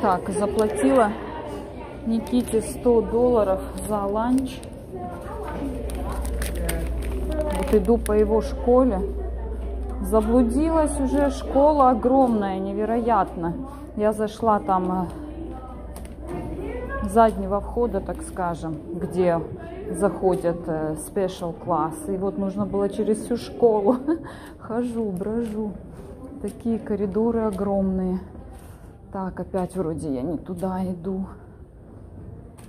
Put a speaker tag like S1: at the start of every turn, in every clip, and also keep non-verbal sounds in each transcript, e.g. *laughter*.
S1: Так, заплатила Никите 100 долларов за ланч. Вот иду по его школе. Заблудилась уже, школа огромная, невероятно. Я зашла там э, заднего входа, так скажем, где заходят special классы. И вот нужно было через всю школу. *laughs* Хожу, брожу. Такие коридоры огромные. Так, опять вроде я не туда иду.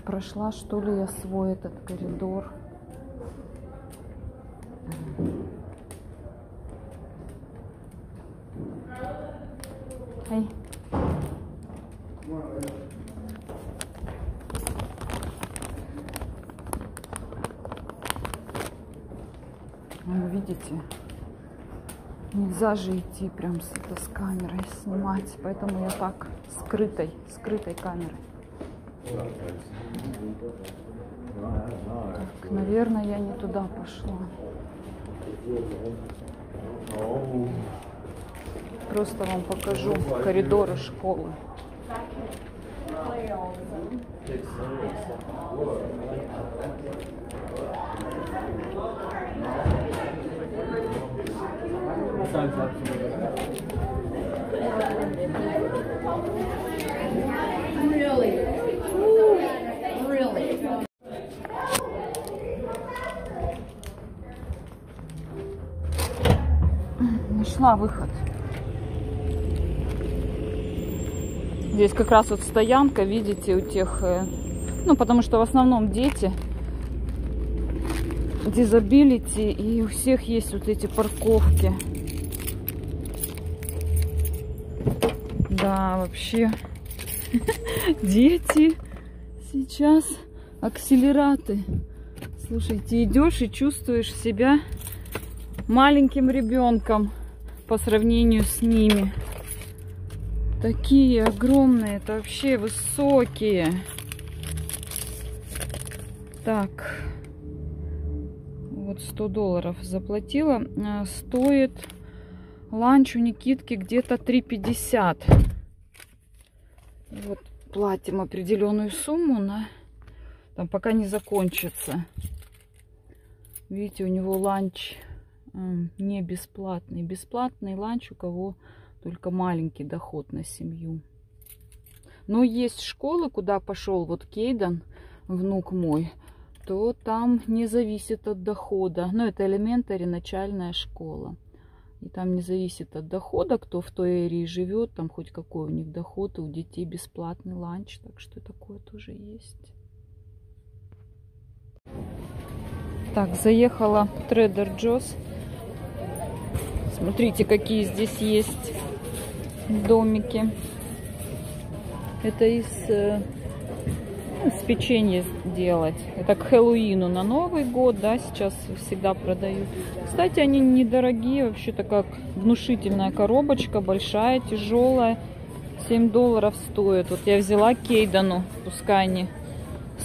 S1: Прошла, что ли, я свой этот коридор. Эй. Ну, видите, нельзя же идти прям с, это, с камерой снимать, поэтому я так скрытой, скрытой камерой. Так, наверное, я не туда пошла. Просто вам покажу коридоры школы.
S2: Really? Really?
S1: Нашла выход. Здесь как раз вот стоянка, видите, у тех, э, ну, потому что в основном дети, дизабилити, и у всех есть вот эти парковки. Да, вообще, *laughs* дети сейчас акселераты. Слушайте, идешь и чувствуешь себя маленьким ребенком по сравнению с ними. Такие огромные, это вообще высокие. Так, вот 100 долларов заплатила. А, стоит ланч у Никитки где-то 3,50. Вот платим определенную сумму на там пока не закончится. Видите, у него ланч не бесплатный. Бесплатный ланч у кого только маленький доход на семью. Но есть школы, куда пошел вот Кейден, внук мой, то там не зависит от дохода. Но это элементари, начальная школа. И там не зависит от дохода, кто в той эрии живет, там хоть какой у них доход, и у детей бесплатный ланч. Так что такое тоже есть. Так, заехала в Trader Joe's. Смотрите, какие здесь есть домики. Это из, э, с печенья делать. Это к Хэллоуину на Новый год, да, сейчас всегда продают. Кстати, они недорогие, вообще-то как внушительная коробочка, большая, тяжелая. 7 долларов стоит. Вот я взяла Кейдану, пускай они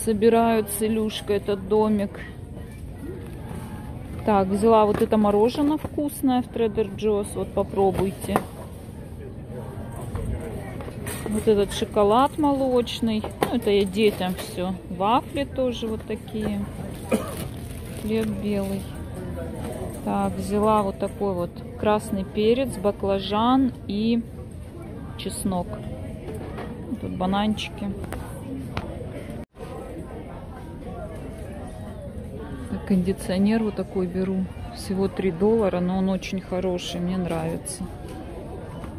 S1: собирают с этот домик. Так, взяла вот это мороженое вкусное в Trader Joe's. Вот попробуйте. Вот этот шоколад молочный. Ну, это я детям все. Вафли тоже вот такие. Хлеб белый. Так, взяла вот такой вот красный перец, баклажан и чеснок. Тут бананчики. кондиционер вот такой беру. Всего 3 доллара, но он очень хороший, мне нравится.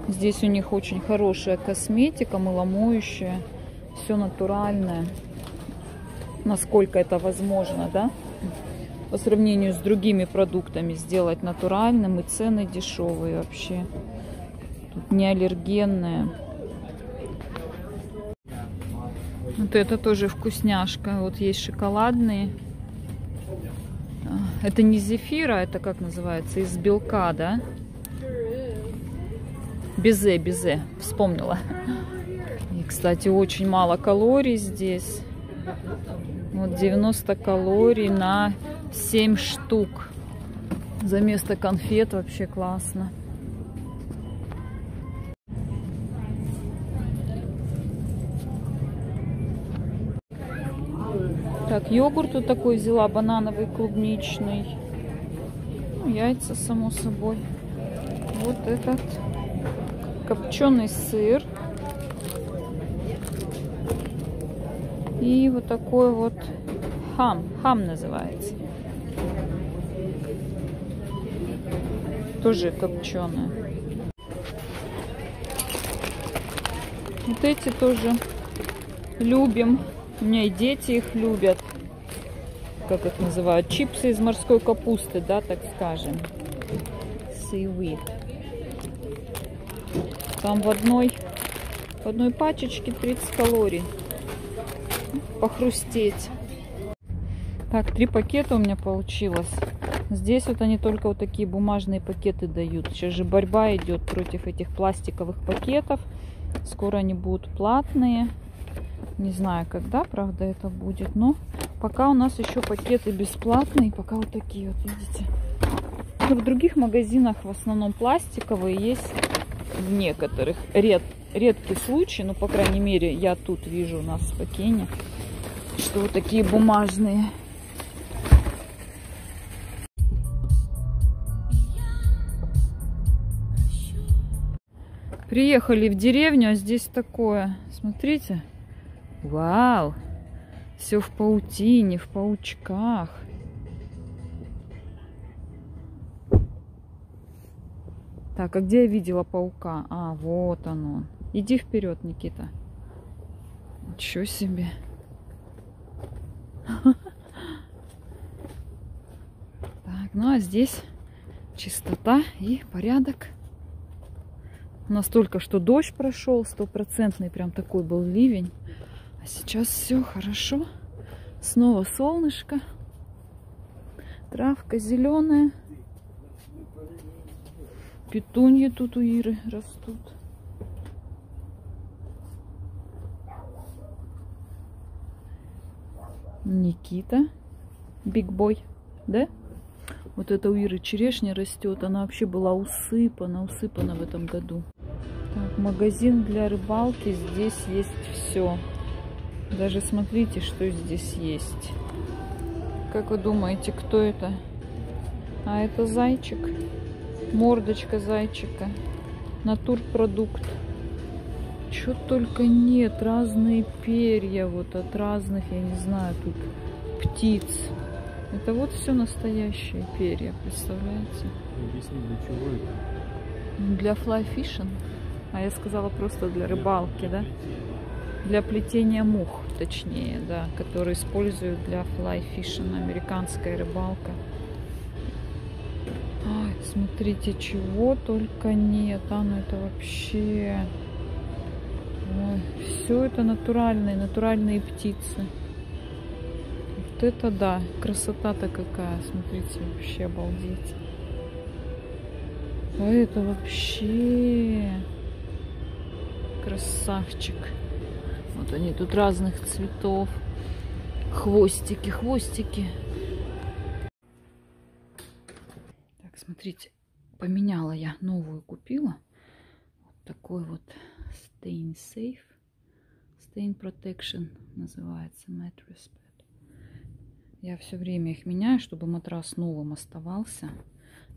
S1: Здесь у них очень хорошая косметика, мыломоющая. Все натуральное. Насколько это возможно, да? По сравнению с другими продуктами сделать натуральным. И цены дешевые вообще. Тут не аллергенные. Вот это тоже вкусняшка. Вот есть шоколадные это не зефира, это как называется, из белка, да? безе, безе, вспомнила. И, кстати, очень мало калорий здесь. Вот 90 калорий на 7 штук. За место конфет вообще классно. Так, йогурт вот такой взяла, банановый, клубничный. Ну, яйца, само собой. Вот этот копченый сыр. И вот такой вот хам. Хам называется. Тоже копченая. Вот эти тоже любим. У меня и дети их любят. Как их называют? Чипсы из морской капусты, да, так скажем. Seaweed. Там в одной, в одной пачечке 30 калорий. Похрустеть. Так, три пакета у меня получилось. Здесь вот они только вот такие бумажные пакеты дают. Сейчас же борьба идет против этих пластиковых пакетов. Скоро они будут платные. Не знаю, когда, правда, это будет. Но пока у нас еще пакеты бесплатные. Пока вот такие вот, видите. В других магазинах в основном пластиковые есть. В некоторых. Ред, редкий случай. Ну, по крайней мере, я тут вижу у нас в Пекине. Что вот такие бумажные Приехали в деревню, а здесь такое. Смотрите. Вау. Все в паутине, в паучках. Так, а где я видела паука? А, вот он он. Иди вперед, Никита. Ничего себе. *laughs* Так, ну а здесь чистота и порядок. Настолько, что дождь прошел, стопроцентный прям такой был ливень. А сейчас все хорошо. Снова солнышко. Травка зеленая. Петуньи тут у Иры растут. Никита. Биг-бой. Да? Вот это у Иры черешня растет. Она вообще была усыпана, усыпана в этом году. Так, магазин для рыбалки. Здесь есть все. Даже смотрите, что здесь есть. Как вы думаете, кто это? А это зайчик. Мордочка зайчика. Натурпродукт. Чего только нет. Разные перья вот от разных, я не знаю, тут птиц. Это вот все настоящие перья, представляете?
S2: Объясни, для чего это?
S1: Для fly fishing. А я сказала просто для рыбалки, да? Для плетения мух, точнее, да, которые используют для fly fishing, американская рыбалка. Ай, смотрите, чего только нет, а ну это вообще... Ой, все это натуральные, натуральные птицы. Вот это да, красота-то какая, смотрите, вообще обалдеть. А это вообще красавчик. Вот они тут разных цветов. Хвостики, хвостики. Так, смотрите, поменяла я, новую купила. Вот такой вот Stain Safe. Stain Protection называется Mattress Pad. Я все время их меняю, чтобы матрас новым оставался.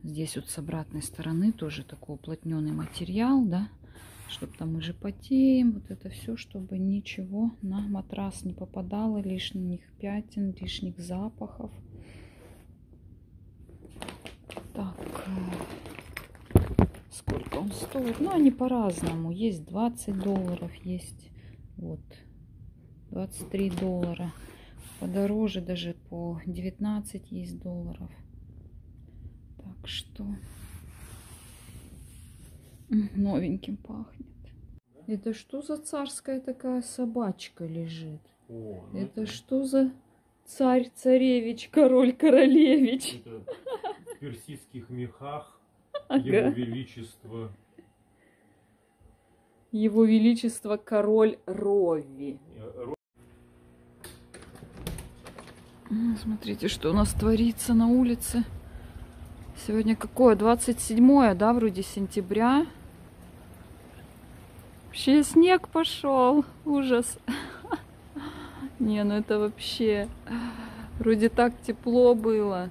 S1: Здесь вот с обратной стороны тоже такой уплотненный материал, да чтобы там мы же потеем, вот это все, чтобы ничего на матрас не попадало, лишних пятен, лишних запахов. Так, э, сколько он стоит? Ну, они по-разному. Есть 20 долларов, есть вот 23 доллара. Подороже даже по 19 есть долларов. Так что Новеньким пахнет. Это что за царская такая собачка лежит?
S2: О,
S1: ну это, это что за царь, царевич, король, королевич?
S2: Это *laughs* персидских мехах
S1: ага.
S2: его величество.
S1: Его величество король Рови. Смотрите, что у нас творится на улице. Сегодня какое? 27 да, вроде сентября. Вообще снег пошел. Ужас. *laughs* Не, ну это вообще... Вроде так тепло было.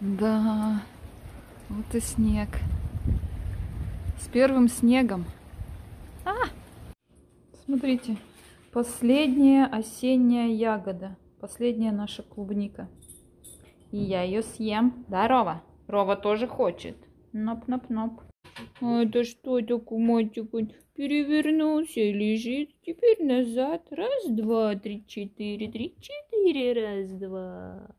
S1: Да, вот и снег. С первым снегом. А! Смотрите, последняя осенняя ягода. Последняя наша клубника. И я ее съем. Да, Рова? Рова тоже хочет. Ноп-ноп-ноп. А это что такое, мальчик? Перевернулся и лежит. Теперь назад. Раз, два, три, четыре. Три, четыре. Раз, два.